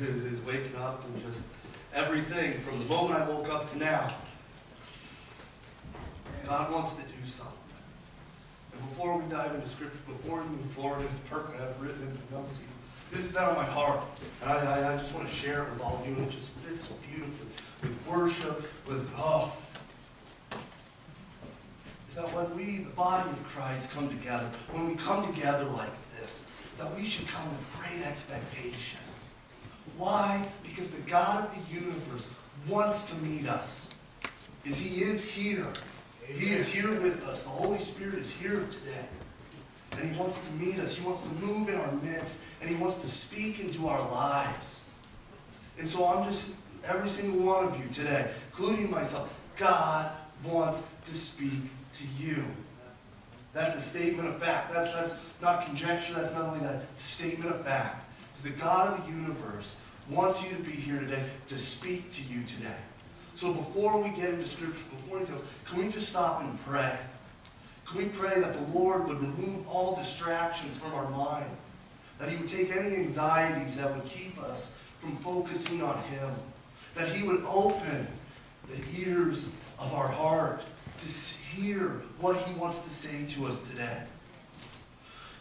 is, is waking up and just everything from the moment I woke up to now. God wants to do something. And before we dive into Scripture, before we move forward, it's perfect. I've written it and done This has been on my heart, and I, I, I just want to share it with all of you, and it just fits beautifully with worship, with, oh, is that when we, the body of Christ, come together, when we come together like this, that we should come with great expectation. Why? Because the God of the universe wants to meet us. Is He is here. Amen. He is here with us. The Holy Spirit is here today. And He wants to meet us. He wants to move in our midst. And He wants to speak into our lives. And so I'm just, every single one of you today, including myself, God wants to speak to you. That's a statement of fact. That's, that's not conjecture. That's not only that. It's a statement of fact. The God of the universe wants you to be here today to speak to you today. So before we get into Scripture, before anything else, can we just stop and pray? Can we pray that the Lord would remove all distractions from our mind? That He would take any anxieties that would keep us from focusing on Him? That He would open the ears of our heart to hear what He wants to say to us today?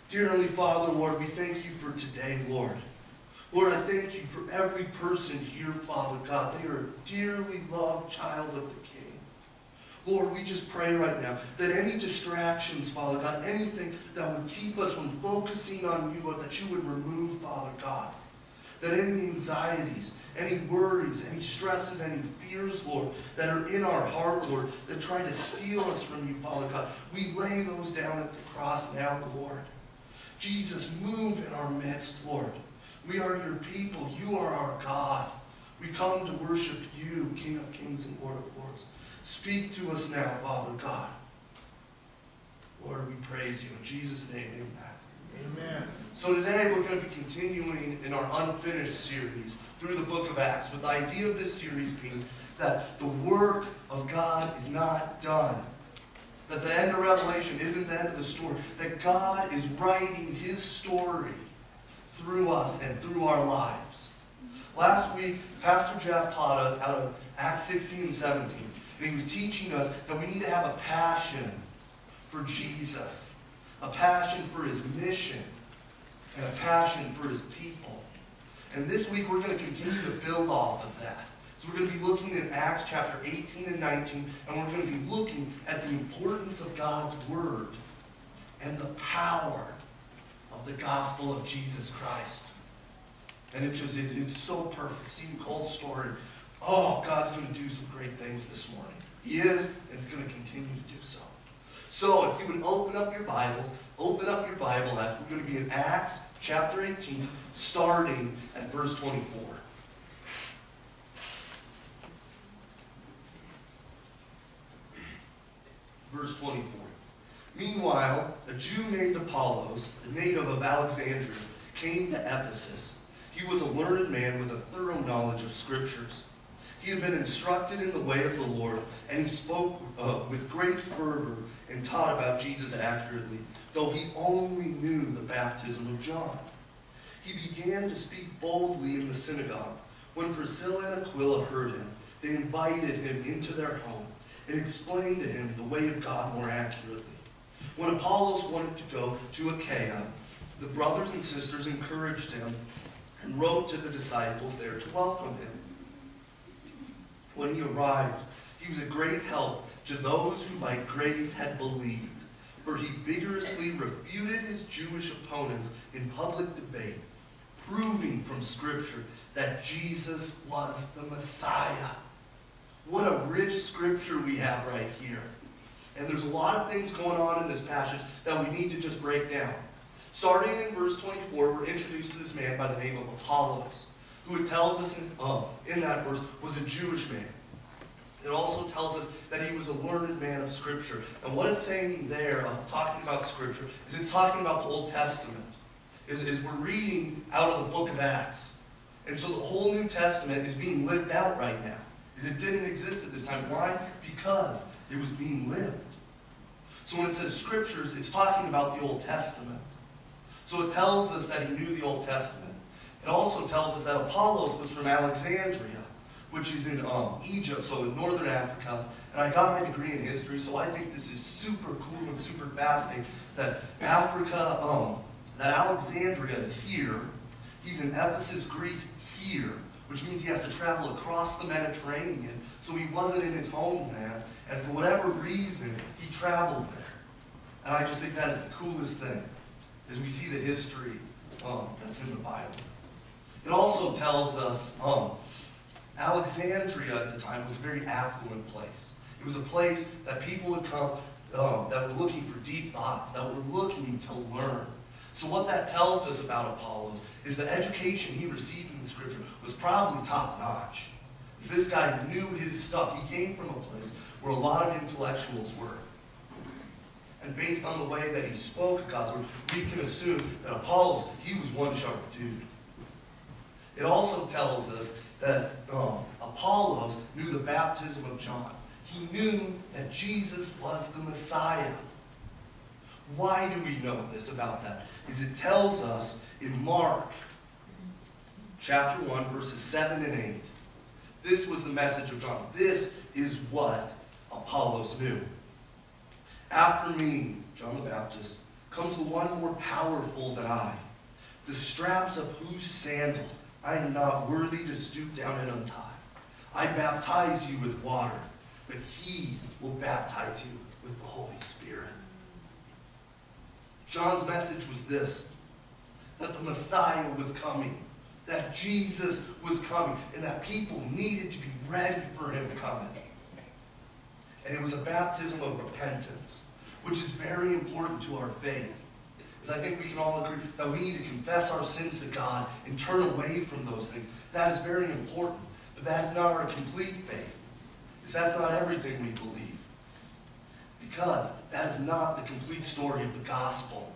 Dear Heavenly Father, Lord, we thank you for today, Lord. Lord, I thank you for every person here, Father God. They are a dearly loved child of the King. Lord, we just pray right now that any distractions, Father God, anything that would keep us from focusing on you, Lord, that you would remove, Father God. That any anxieties, any worries, any stresses, any fears, Lord, that are in our heart, Lord, that try to steal us from you, Father God, we lay those down at the cross now, Lord. Jesus, move in our midst, Lord. We are your people. You are our God. We come to worship you, King of kings and Lord of lords. Speak to us now, Father God. Lord, we praise you. In Jesus' name, amen. Amen. So today we're going to be continuing in our unfinished series through the book of Acts, with the idea of this series being that the work of God is not done. That the end of Revelation isn't the end of the story. That God is writing his story through us and through our lives. Last week, Pastor Jeff taught us out of Acts 16 and 17. And he was teaching us that we need to have a passion for Jesus, a passion for his mission, and a passion for his people. And this week, we're going to continue to build off of that. So we're going to be looking at Acts chapter 18 and 19, and we're going to be looking at the importance of God's Word and the power of the gospel of Jesus Christ. And it just, it's, it's so perfect. Seeing Cole's story, oh, God's going to do some great things this morning. He is, and He's going to continue to do so. So if you would open up your Bibles, open up your Bible apps. We're going to be in Acts chapter 18, starting at verse 24. Verse 24. Meanwhile, a Jew named Apollos, a native of Alexandria, came to Ephesus. He was a learned man with a thorough knowledge of Scriptures. He had been instructed in the way of the Lord, and he spoke uh, with great fervor and taught about Jesus accurately, though he only knew the baptism of John. He began to speak boldly in the synagogue. When Priscilla and Aquila heard him, they invited him into their home and explained to him the way of God more accurately. When Apollos wanted to go to Achaia, the brothers and sisters encouraged him and wrote to the disciples there to welcome him. When he arrived, he was a great help to those who by grace had believed, for he vigorously refuted his Jewish opponents in public debate, proving from Scripture that Jesus was the Messiah. What a rich Scripture we have right here. And there's a lot of things going on in this passage that we need to just break down. Starting in verse 24, we're introduced to this man by the name of Apollos, who it tells us in, uh, in that verse was a Jewish man. It also tells us that he was a learned man of Scripture. And what it's saying there, uh, talking about Scripture, is it's talking about the Old Testament. Is, is we're reading out of the book of Acts. And so the whole New Testament is being lived out right now. Is it didn't exist at this time. Why? Because it was being lived. So when it says scriptures, it's talking about the Old Testament. So it tells us that he knew the Old Testament. It also tells us that Apollos was from Alexandria, which is in um, Egypt, so in northern Africa. And I got my degree in history, so I think this is super cool and super fascinating that Africa, um, that Alexandria is here. He's in Ephesus, Greece, here, which means he has to travel across the Mediterranean. So he wasn't in his homeland, and for whatever reason, he traveled there. And I just think that is the coolest thing, is we see the history um, that's in the Bible. It also tells us um, Alexandria at the time was a very affluent place. It was a place that people would come um, that were looking for deep thoughts, that were looking to learn. So what that tells us about Apollos is the education he received in the scripture was probably top notch. This guy knew his stuff. He came from a place where a lot of intellectuals were. And based on the way that he spoke God's word, we can assume that Apollos, he was one sharp dude. It also tells us that um, Apollos knew the baptism of John. He knew that Jesus was the Messiah. Why do we know this about that? Is it tells us in Mark chapter 1, verses 7 and 8. This was the message of John. This is what Apollos knew. After me, John the Baptist, comes the one more powerful than I, the straps of whose sandals I am not worthy to stoop down and untie. I baptize you with water, but he will baptize you with the Holy Spirit. John's message was this that the Messiah was coming, that Jesus was coming, and that people needed to be ready for him coming. And it was a baptism of repentance, which is very important to our faith. Because I think we can all agree that we need to confess our sins to God and turn away from those things. That is very important. But that is not our complete faith. Because that's not everything we believe. Because that is not the complete story of the gospel.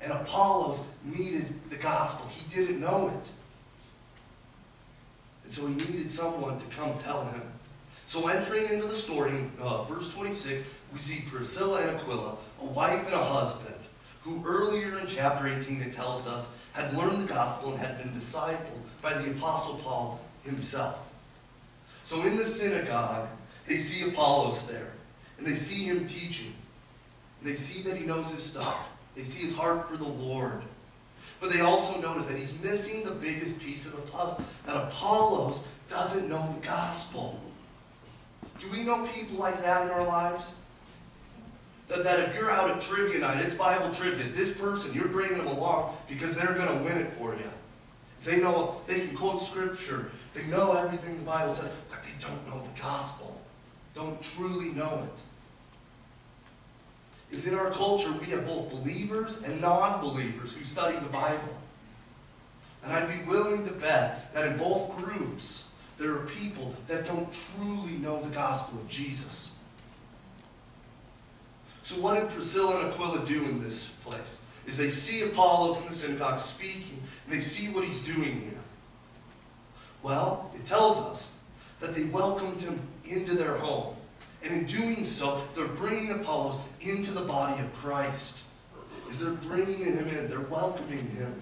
And Apollos needed the gospel. He didn't know it. And so he needed someone to come tell him. So entering into the story, uh, verse 26, we see Priscilla and Aquila, a wife and a husband, who earlier in chapter 18 it tells us had learned the gospel and had been discipled by the apostle Paul himself. So in the synagogue, they see Apollos there, and they see him teaching. And they see that he knows his stuff. They see his heart for the Lord. But they also notice that he's missing the biggest piece of the puzzle, that Apollos doesn't know the gospel. Do we know people like that in our lives? That, that if you're out at trivia night, it's Bible trivia, this person, you're bringing them along because they're going to win it for you. They know, they can quote scripture, they know everything the Bible says, but they don't know the gospel. Don't truly know it. Is in our culture, we have both believers and non-believers who study the Bible. And I'd be willing to bet that in both groups, there are people that don't truly know the gospel of Jesus. So what did Priscilla and Aquila do in this place? Is they see Apollos in the synagogue speaking, and they see what he's doing here. Well, it tells us that they welcomed him into their home. And in doing so, they're bringing Apollos into the body of Christ. Is they're bringing him in, they're welcoming him.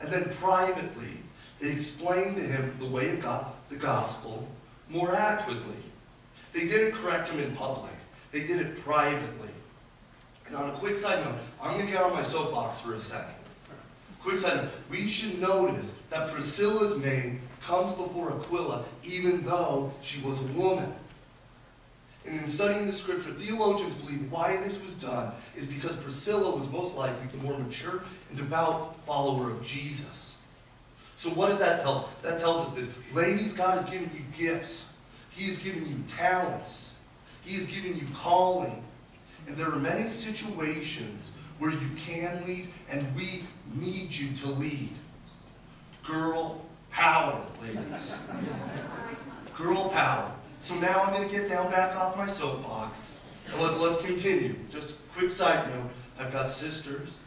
And then privately, they explain to him the way of God, the gospel, more adequately. They didn't correct him in public. They did it privately. And on a quick side note, I'm going to get on my soapbox for a second. Quick side note, we should notice that Priscilla's name comes before Aquila even though she was a woman. And in studying the scripture, theologians believe why this was done is because Priscilla was most likely the more mature and devout follower of Jesus. So what does that tell us? That tells us this. Ladies, God has given you gifts. He has given you talents. He has given you calling. And there are many situations where you can lead, and we need you to lead. Girl power, ladies. Girl power. So now I'm going to get down back off my soapbox, and let's, let's continue. Just a quick side note, I've got sisters.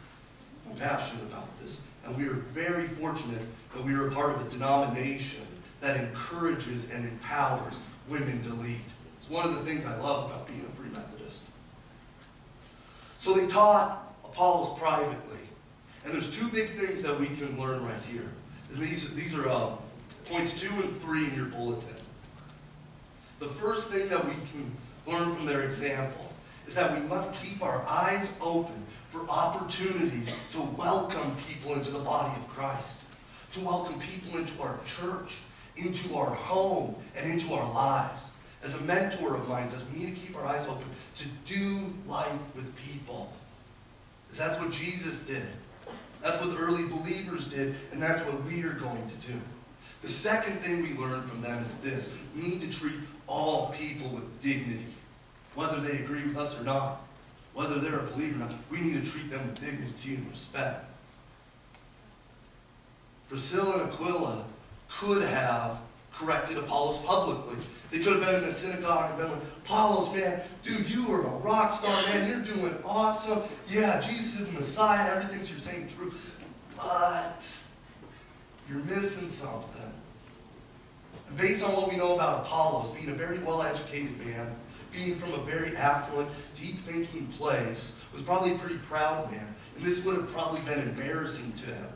I'm passionate about this, and we are very fortunate that we are a part of a denomination that encourages and empowers women to lead. It's one of the things I love about being a Free Methodist. So they taught Apollos privately. And there's two big things that we can learn right here. These, these are uh, points two and three in your bulletin. The first thing that we can learn from their example is that we must keep our eyes open for opportunities to welcome people into the body of Christ, to welcome people into our church, into our home, and into our lives. As a mentor of mine says, we need to keep our eyes open to do life with people. That's what Jesus did. That's what the early believers did, and that's what we are going to do. The second thing we learn from them is this. We need to treat all people with dignity, whether they agree with us or not, whether they're a believer or not. We need to treat them with dignity and respect. Priscilla and Aquila could have corrected Apollos publicly. They could have been in the synagogue and been like, Apollos, man, dude, you are a rock star, man. You're doing awesome. Yeah, Jesus is the Messiah. Everything's you're saying true. But you're missing something. Based on what we know about Apollos, being a very well-educated man, being from a very affluent, deep-thinking place, was probably a pretty proud man. And this would have probably been embarrassing to him.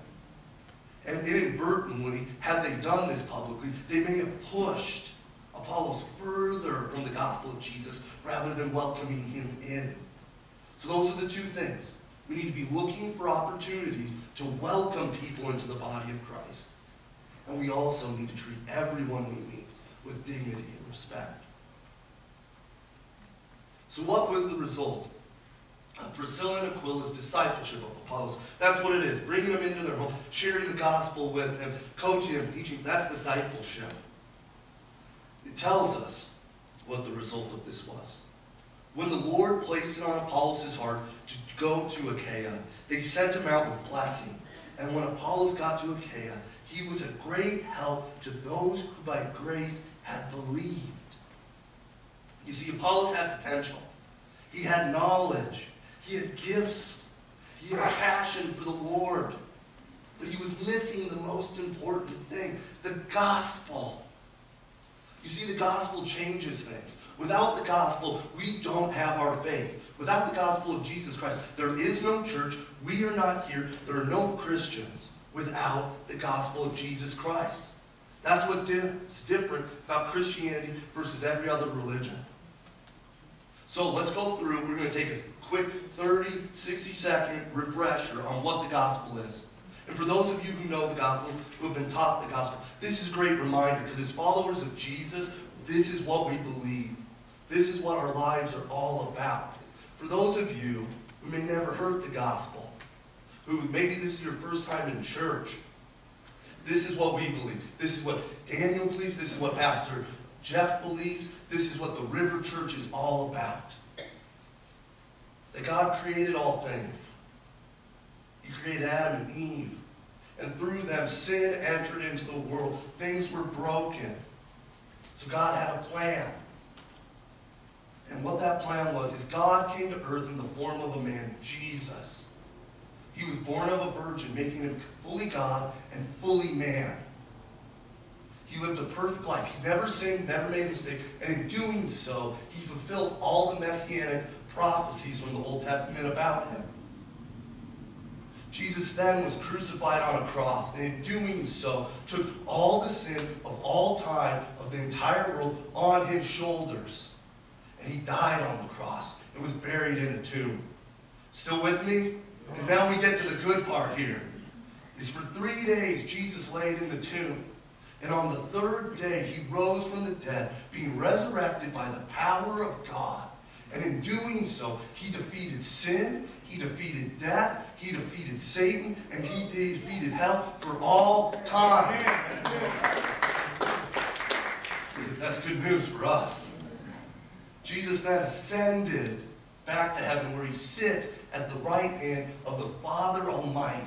And inadvertently, had they done this publicly, they may have pushed Apollos further from the gospel of Jesus rather than welcoming him in. So those are the two things. We need to be looking for opportunities to welcome people into the body of Christ. And we also need to treat everyone we meet with dignity and respect. So what was the result of Priscilla and Aquila's discipleship of Apollos? That's what it is. Bringing them into their home, sharing the gospel with them, coaching them, teaching. That's discipleship. It tells us what the result of this was. When the Lord placed it on Apollos' heart to go to Achaia, they sent him out with blessing. And when Apollos got to Achaia, he was a great help to those who by grace had believed. You see, Apollos had potential. He had knowledge. He had gifts. He had a passion for the Lord. But he was missing the most important thing, the gospel. You see, the gospel changes things. Without the gospel, we don't have our faith. Without the gospel of Jesus Christ, there is no church. We are not here. There are no Christians without the gospel of Jesus Christ. That's what's different about Christianity versus every other religion. So let's go through. We're going to take a quick 30, 60 second refresher on what the gospel is. And for those of you who know the gospel, who have been taught the gospel, this is a great reminder because as followers of Jesus, this is what we believe. This is what our lives are all about. For those of you who may never heard the gospel, who maybe this is your first time in church, this is what we believe. This is what Daniel believes. This is what Pastor Jeff believes. This is what the River Church is all about. That God created all things. He created Adam and Eve. And through them, sin entered into the world. Things were broken. So God had a plan. And what that plan was is God came to earth in the form of a man, Jesus. He was born of a virgin, making him fully God and fully man. He lived a perfect life. He never sinned, never made a mistake. And in doing so, he fulfilled all the messianic prophecies from the Old Testament about him. Jesus then was crucified on a cross, and in doing so, took all the sin of all time, of the entire world, on his shoulders. And he died on the cross and was buried in a tomb. Still with me? And now we get to the good part here. Is for three days Jesus laid in the tomb. And on the third day he rose from the dead, being resurrected by the power of God. And in doing so, he defeated sin, he defeated death, he defeated Satan, and he defeated hell for all time. That's good news for us. Jesus then ascended back to heaven where he sits at the right hand of the Father Almighty.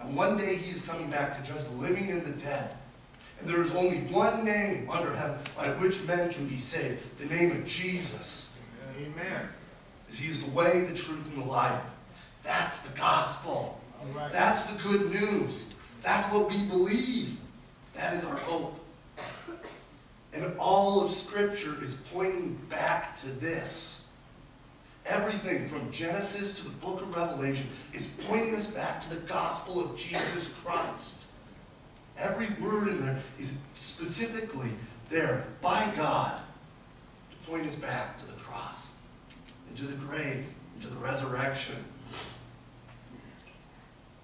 And one day he is coming back to judge the living and the dead. And there is only one name under heaven by which men can be saved, the name of Jesus. Amen. He is the way, the truth, and the life. That's the gospel. Right. That's the good news. That's what we believe. That is our hope. And all of Scripture is pointing back to this. Everything from Genesis to the book of Revelation is pointing us back to the gospel of Jesus Christ. Every word in there is specifically there by God to point us back to the cross, into the grave, into the resurrection.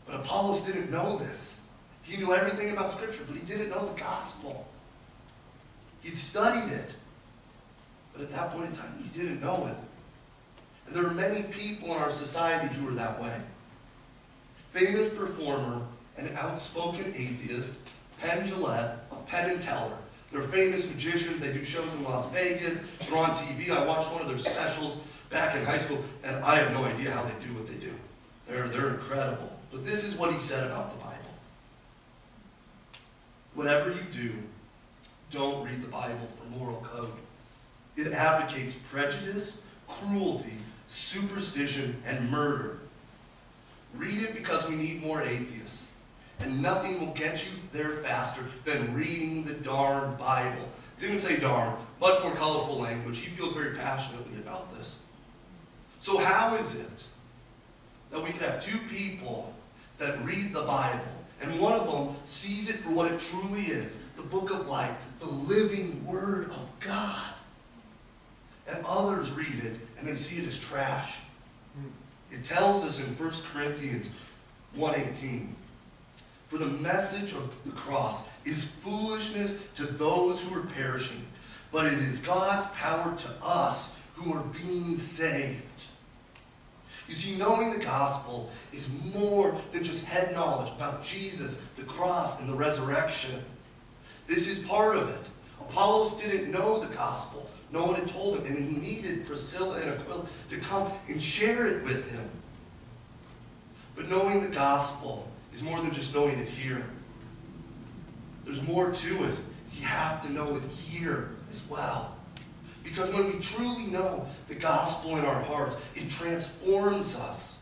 But Apollos didn't know this. He knew everything about Scripture, but he didn't know the gospel. He'd studied it. But at that point in time, he didn't know it. And there are many people in our society who are that way. Famous performer and outspoken atheist, Penn Jillette of Penn and Teller. They're famous magicians. They do shows in Las Vegas. They're on TV. I watched one of their specials back in high school, and I have no idea how they do what they do. They're, they're incredible. But this is what he said about the Bible. Whatever you do, don't read the Bible for moral code. It advocates prejudice, cruelty, superstition, and murder. Read it because we need more atheists. And nothing will get you there faster than reading the darn Bible. Didn't say darn, much more colorful language. He feels very passionately about this. So, how is it that we could have two people that read the Bible and one of them sees it for what it truly is the book of life, the living Word of God? And others read it and they see it as trash. It tells us in 1 Corinthians 1.18, For the message of the cross is foolishness to those who are perishing, but it is God's power to us who are being saved. You see, knowing the gospel is more than just head knowledge about Jesus, the cross, and the resurrection. This is part of it. Apollos didn't know the gospel. No one had told him, and he needed Priscilla and Aquila to come and share it with him. But knowing the gospel is more than just knowing it here. There's more to it. You have to know it here as well. Because when we truly know the gospel in our hearts, it transforms us.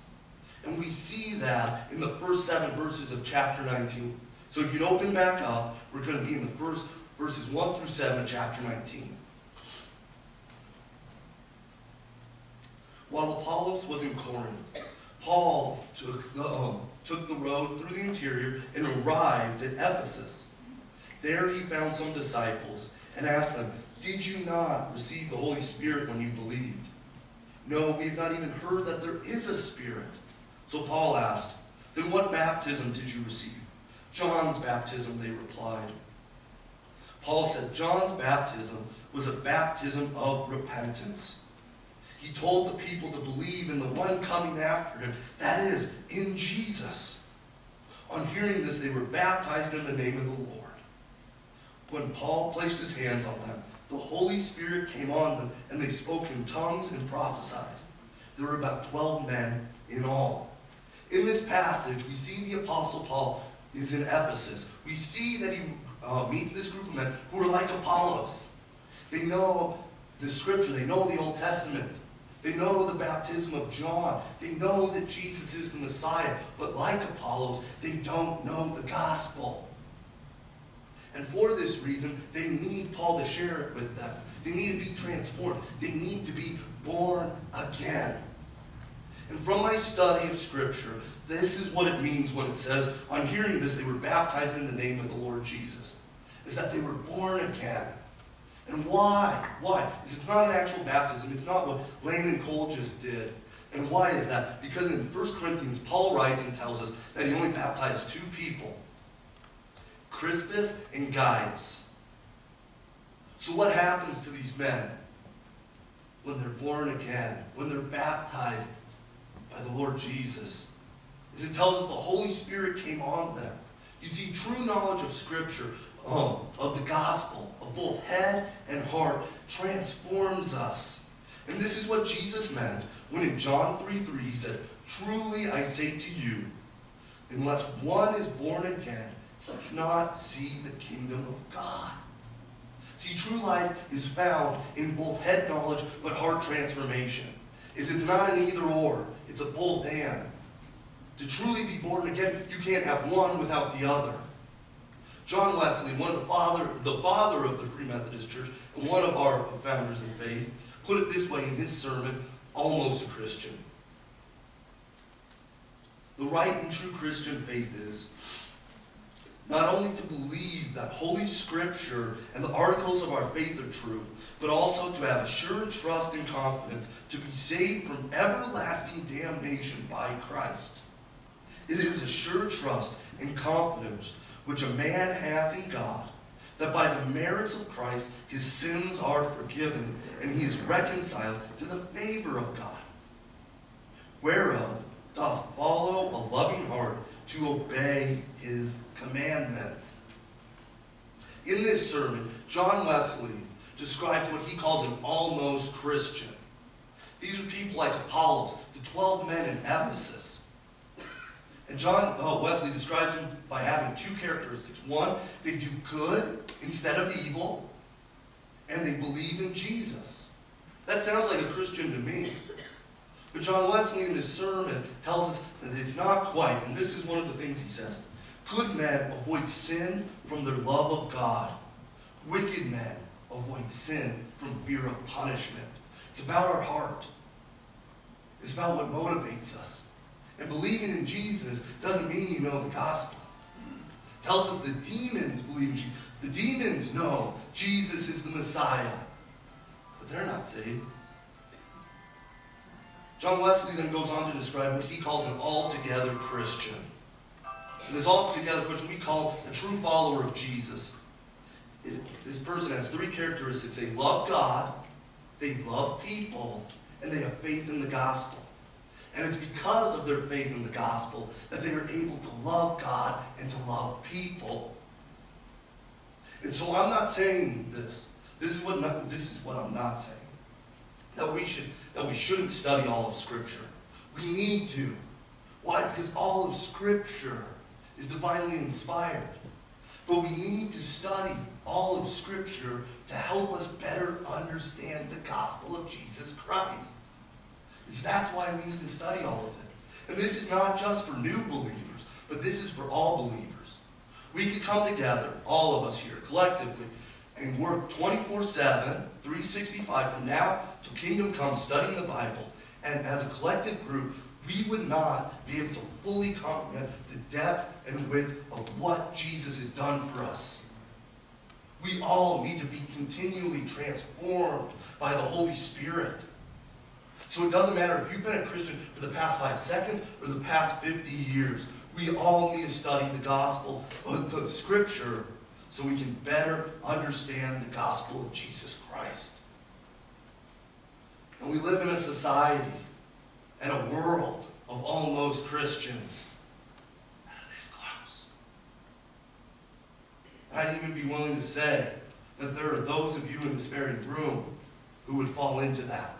And we see that in the first seven verses of chapter 19. So if you'd open back up, we're going to be in the first verses 1 through 7, chapter 19. While Apollos was in Corinth, Paul took the, um, took the road through the interior and arrived at Ephesus. There he found some disciples and asked them, Did you not receive the Holy Spirit when you believed? No, we have not even heard that there is a Spirit. So Paul asked, Then what baptism did you receive? John's baptism, they replied. Paul said, John's baptism was a baptism of repentance. He told the people to believe in the one coming after him, that is, in Jesus. On hearing this, they were baptized in the name of the Lord. When Paul placed his hands on them, the Holy Spirit came on them, and they spoke in tongues and prophesied. There were about 12 men in all. In this passage, we see the Apostle Paul is in Ephesus. We see that he uh, meets this group of men who are like Apollos. They know the scripture, they know the Old Testament. They know the baptism of John. They know that Jesus is the Messiah. But like Apollos, they don't know the gospel. And for this reason, they need Paul to share it with them. They need to be transformed. They need to be born again. And from my study of Scripture, this is what it means when it says, on hearing this, they were baptized in the name of the Lord Jesus. Is that they were born again. And why? Why? It's not an actual baptism. It's not what and Cole just did. And why is that? Because in 1 Corinthians, Paul writes and tells us that he only baptized two people Crispus and Gaius. So, what happens to these men when they're born again, when they're baptized by the Lord Jesus? Is it tells us the Holy Spirit came on them. You see, true knowledge of Scripture um, of the gospel, of both head and heart, transforms us. And this is what Jesus meant when in John 3 3 he said, Truly I say to you, unless one is born again, he cannot see the kingdom of God. See, true life is found in both head knowledge but heart transformation. Is it's not an either or, it's a both and. To truly be born again, you can't have one without the other. John Wesley, one of the father, the father of the Free Methodist Church, and one of our founders in faith, put it this way in his sermon almost a Christian. The right and true Christian faith is not only to believe that Holy Scripture and the articles of our faith are true, but also to have a sure trust and confidence to be saved from everlasting damnation by Christ. It is a sure trust and confidence which a man hath in God, that by the merits of Christ his sins are forgiven, and he is reconciled to the favor of God, whereof doth follow a loving heart to obey his commandments. In this sermon, John Wesley describes what he calls an almost Christian. These are people like Apollos, the 12 men in Ephesus. And John oh, Wesley describes them by having two characteristics. One, they do good instead of evil, and they believe in Jesus. That sounds like a Christian to me. But John Wesley in this sermon tells us that it's not quite, and this is one of the things he says. Good men avoid sin from their love of God. Wicked men avoid sin from fear of punishment. It's about our heart. It's about what motivates us. And believing in Jesus doesn't mean you know the gospel. It tells us the demons believe in Jesus. The demons know Jesus is the Messiah. But they're not saved. John Wesley then goes on to describe what he calls an altogether Christian. And this altogether Christian we call a true follower of Jesus. This person has three characteristics. They love God, they love people, and they have faith in the gospel. And it's because of their faith in the gospel that they are able to love God and to love people. And so I'm not saying this. This is what not, this is what I'm not saying. That we should that we shouldn't study all of Scripture. We need to. Why? Because all of Scripture is divinely inspired. But we need to study all of Scripture to help us better understand the gospel of Jesus Christ. Because that's why we need to study all of it. And this is not just for new believers, but this is for all believers. We could come together, all of us here, collectively, and work 24 7, 365 from now till kingdom comes, studying the Bible. And as a collective group, we would not be able to fully comprehend the depth and width of what Jesus has done for us. We all need to be continually transformed by the Holy Spirit. So it doesn't matter if you've been a Christian for the past five seconds or the past 50 years. We all need to study the gospel, of the scripture, so we can better understand the gospel of Jesus Christ. And we live in a society and a world of almost Christians this close. I'd even be willing to say that there are those of you in this very room who would fall into that.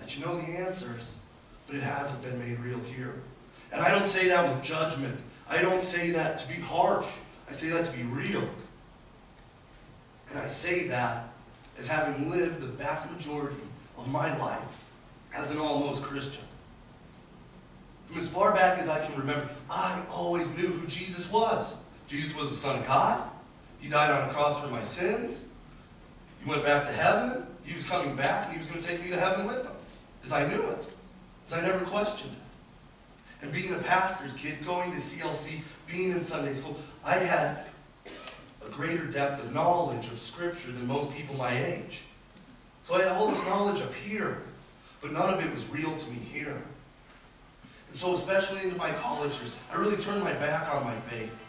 That you know the answers, but it hasn't been made real here. And I don't say that with judgment. I don't say that to be harsh. I say that to be real. And I say that as having lived the vast majority of my life as an almost Christian. From as far back as I can remember, I always knew who Jesus was. Jesus was the Son of God. He died on a cross for my sins. He went back to heaven. He was coming back, and he was going to take me to heaven with him. Because I knew it. Because I never questioned it. And being a pastor's kid, going to CLC, being in Sunday school, I had a greater depth of knowledge of Scripture than most people my age. So I had all this knowledge up here, but none of it was real to me here. And so, especially into my college years, I really turned my back on my faith.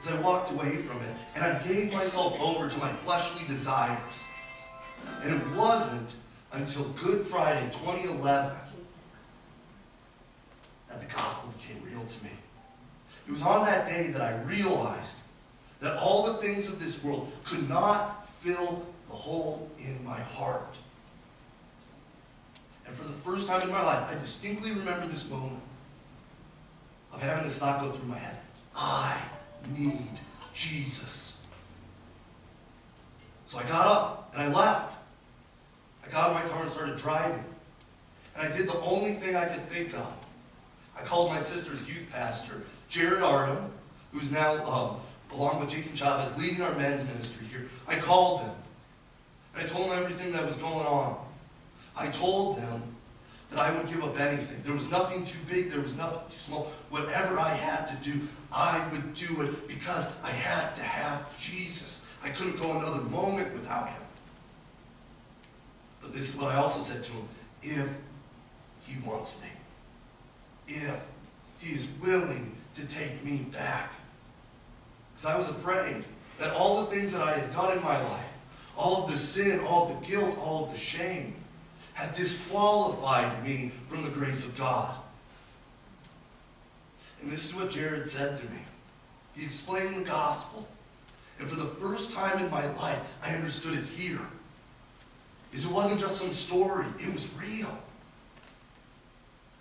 As I walked away from it, and I gave myself over to my fleshly desires. And it wasn't until Good Friday 2011 that the gospel became real to me. It was on that day that I realized that all the things of this world could not fill the hole in my heart. And for the first time in my life, I distinctly remember this moment of having this thought go through my head. I need Jesus. So I got up and I left. I got in my car and started driving. And I did the only thing I could think of. I called my sister's youth pastor, Jared Artem, who's now um, along with Jason Chavez, leading our men's ministry here. I called him. And I told him everything that was going on. I told him that I would give up anything. There was nothing too big, there was nothing too small. Whatever I had to do, I would do it because I had to have Jesus. I couldn't go another moment without him. But this is what I also said to him. If he wants me, if he is willing to take me back. Because I was afraid that all the things that I had done in my life, all the sin, all the guilt, all the shame, had disqualified me from the grace of God. And this is what Jared said to me. He explained the gospel. And for the first time in my life, I understood it here. Is it wasn't just some story, it was real.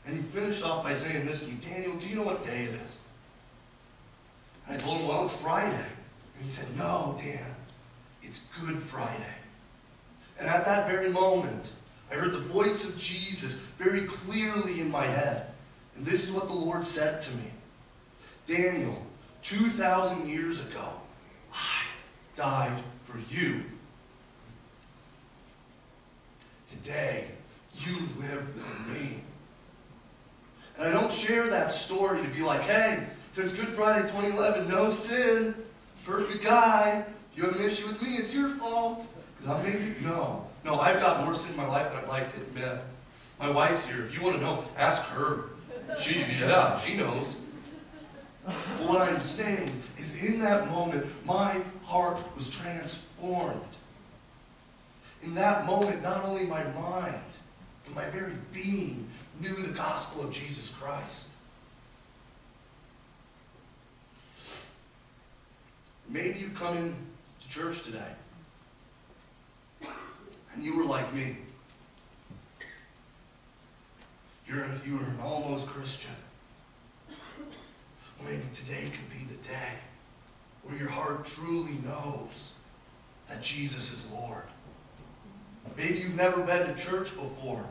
And he finished off by saying this to me, Daniel, do you know what day it is? And I told him, well, it's Friday. And he said, no, Dan, it's Good Friday. And at that very moment, I heard the voice of Jesus very clearly in my head. And this is what the Lord said to me. Daniel, 2,000 years ago, I died for you. Today, you live for me. And I don't share that story to be like, hey, since Good Friday 2011, no sin, perfect guy. If you have an issue with me, it's your fault. Because I'm maybe, no. No, I've got more sin in my life than I'd like to admit. My wife's here. If you want to know, ask her. She, yeah, she knows. But what I'm saying is in that moment, my heart was transformed. In that moment, not only my mind, but my very being knew the gospel of Jesus Christ. Maybe you've come in to church today and you were like me. You're, you were an almost Christian. Maybe today can be the day where your heart truly knows that Jesus is Lord. Maybe you've never been to church before,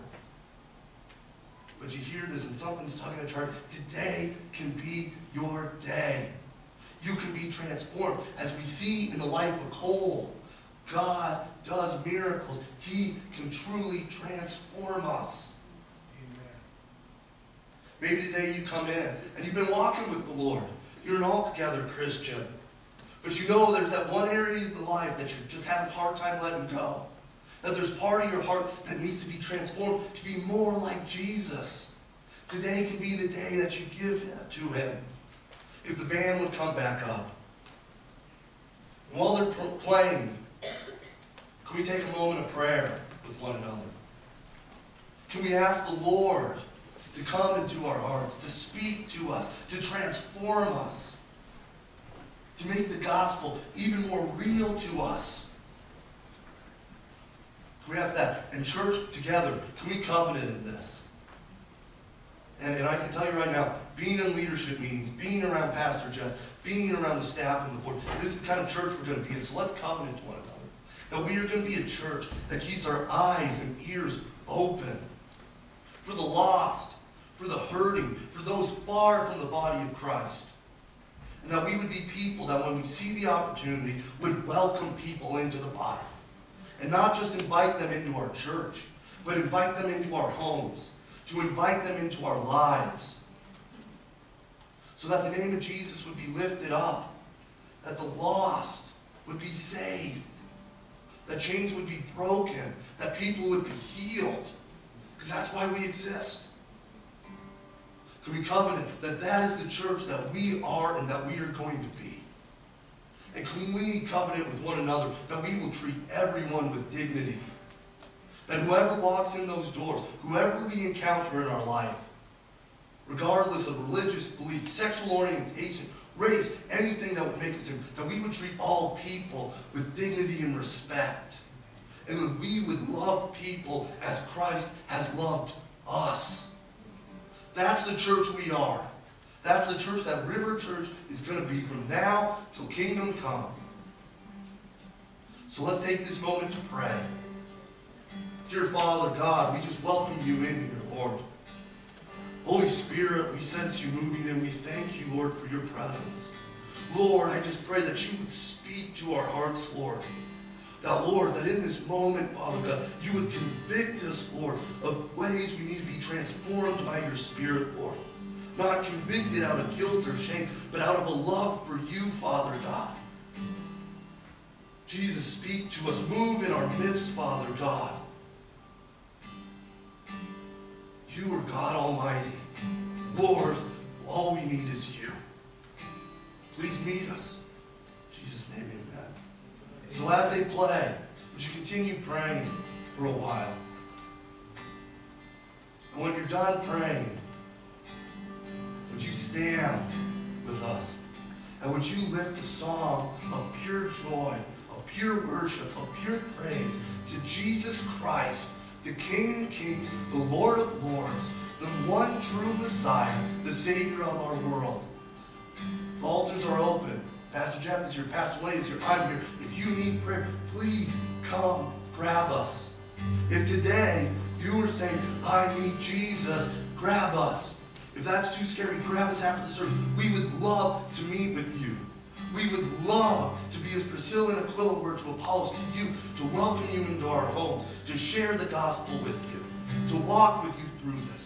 but you hear this and something's tugging at your heart. Today can be your day. You can be transformed. As we see in the life of Cole, God does miracles. He can truly transform us. Amen. Maybe today you come in and you've been walking with the Lord. You're an altogether Christian. But you know there's that one area of life that you're just having a hard time letting go. That there's part of your heart that needs to be transformed to be more like Jesus. Today can be the day that you give to him. If the band would come back up. while they're playing, can we take a moment of prayer with one another? Can we ask the Lord to come into our hearts, to speak to us, to transform us, to make the gospel even more real to us? Can we ask that? And church, together, can we covenant in this? And, and I can tell you right now, being in leadership meetings, being around Pastor Jeff, being around the staff and the board, this is the kind of church we're going to be in. So let's covenant to one another. That we are going to be a church that keeps our eyes and ears open for the lost, for the hurting, for those far from the body of Christ. And that we would be people that when we see the opportunity would welcome people into the body. And not just invite them into our church, but invite them into our homes, to invite them into our lives. So that the name of Jesus would be lifted up, that the lost would be saved, that chains would be broken, that people would be healed. Because that's why we exist. Can we covenant that that is the church that we are and that we are going to be? And can we covenant with one another that we will treat everyone with dignity? That whoever walks in those doors, whoever we encounter in our life, regardless of religious belief, sexual orientation, race, anything that would make us different, that we would treat all people with dignity and respect. And that we would love people as Christ has loved us. That's the church we are. That's the church that River Church is going to be from now till kingdom come. So let's take this moment to pray. Dear Father God, we just welcome you in here, Lord. Holy Spirit, we sense you moving and we thank you, Lord, for your presence. Lord, I just pray that you would speak to our hearts, Lord. that, Lord, that in this moment, Father God, you would convict us, Lord, of ways we need to be transformed by your Spirit, Lord. Not convicted out of guilt or shame, but out of a love for you, Father God. Jesus, speak to us. Move in our midst, Father God. You are God Almighty. Lord, all we need is you. Please meet us. In Jesus' name, amen. So as they play, would you continue praying for a while? And when you're done praying, would you stand with us? And would you lift a song of pure joy, of pure worship, of pure praise to Jesus Christ, the King of kings, the Lord of lords, the one true Messiah, the Savior of our world. The altars are open. Pastor Jeff is here. Pastor Wayne is here. I'm here. If you need prayer, please come grab us. If today you are saying, I need Jesus, grab us. If that's too scary, grab us after the service. We would love to meet with you. We would love to be as Priscilla and Aquila were to Apollos, to you, to welcome you into our homes, to share the gospel with you, to walk with you through this.